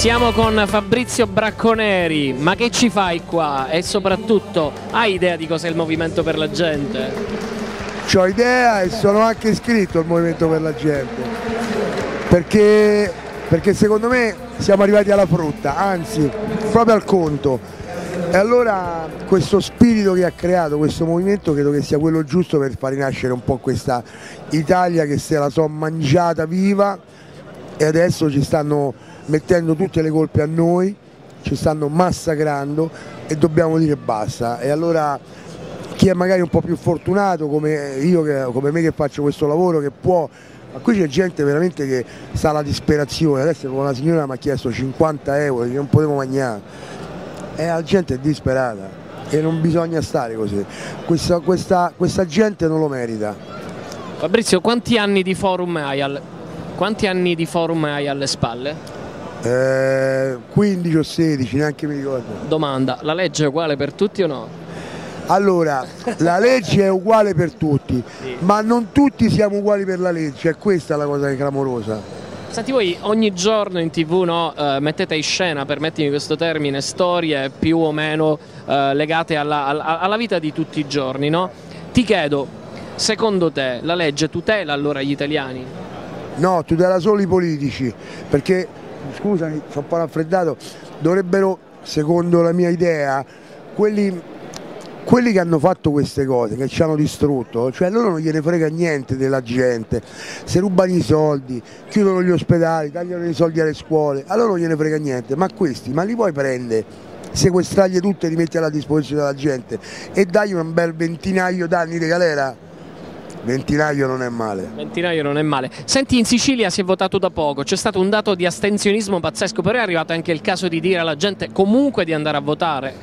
Siamo con Fabrizio Bracconeri, ma che ci fai qua? E soprattutto, hai idea di cos'è il Movimento per la Gente? Ho idea e sono anche iscritto al Movimento per la Gente, perché, perché secondo me siamo arrivati alla frutta, anzi proprio al conto. E allora questo spirito che ha creato questo movimento credo che sia quello giusto per far rinascere un po' questa Italia che se la so mangiata viva e adesso ci stanno mettendo tutte le colpe a noi, ci stanno massacrando e dobbiamo dire basta. E allora chi è magari un po' più fortunato come io, come me che faccio questo lavoro, che può ma qui c'è gente veramente che sta alla disperazione, adesso una signora mi ha chiesto 50 euro che non potevo mangiare e la gente è disperata e non bisogna stare così, questa, questa, questa gente non lo merita. Fabrizio, quanti anni di forum hai, al... quanti anni di forum hai alle spalle? Eh, 15 o 16, neanche mi ricordo. Domanda, la legge è uguale per tutti o no? Allora, la legge è uguale per tutti, sì. ma non tutti siamo uguali per la legge, è questa la cosa clamorosa. Senti voi ogni giorno in tv no, eh, mettete in scena, permettimi questo termine, storie più o meno eh, legate alla, alla, alla, vita di tutti i giorni. No? Ti chiedo, secondo te la legge tutela allora gli italiani? No, tutela solo i politici, perché scusami, sono un po' raffreddato, dovrebbero, secondo la mia idea, quelli, quelli, che hanno fatto queste cose, che ci hanno distrutto, cioè loro non gliene frega niente della gente, se rubano i soldi, chiudono gli ospedali, tagliano i soldi alle scuole, a loro non gliene frega niente, ma questi, ma li puoi prendere? sequestrarli tutti e li metti alla disposizione della gente? E dai un bel ventinaio d'anni di galera Ventinaio non è male. Ventinaio non è male. Senti, in Sicilia si è votato da poco, c'è stato un dato di astensionismo pazzesco, però è arrivato anche il caso di dire alla gente comunque di andare a votare.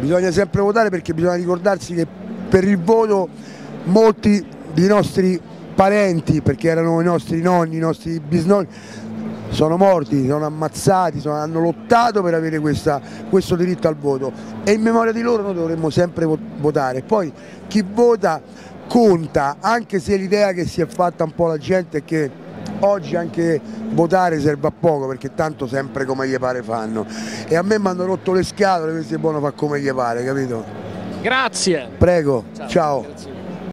Bisogna sempre votare perché bisogna ricordarsi che per il voto molti dei nostri parenti, perché erano i nostri nonni, i nostri bisnonni, sono morti, sono ammazzati, sono, hanno lottato per avere questa, questo diritto al voto e in memoria di loro noi dovremmo sempre votare. Poi chi vota conta, anche se l'idea che si è fatta un po' la gente è che oggi anche votare serve a poco perché tanto sempre come gli pare fanno e a me mi hanno rotto le scatole, questi è buono fa come gli pare, capito? Grazie. Prego, ciao. ciao.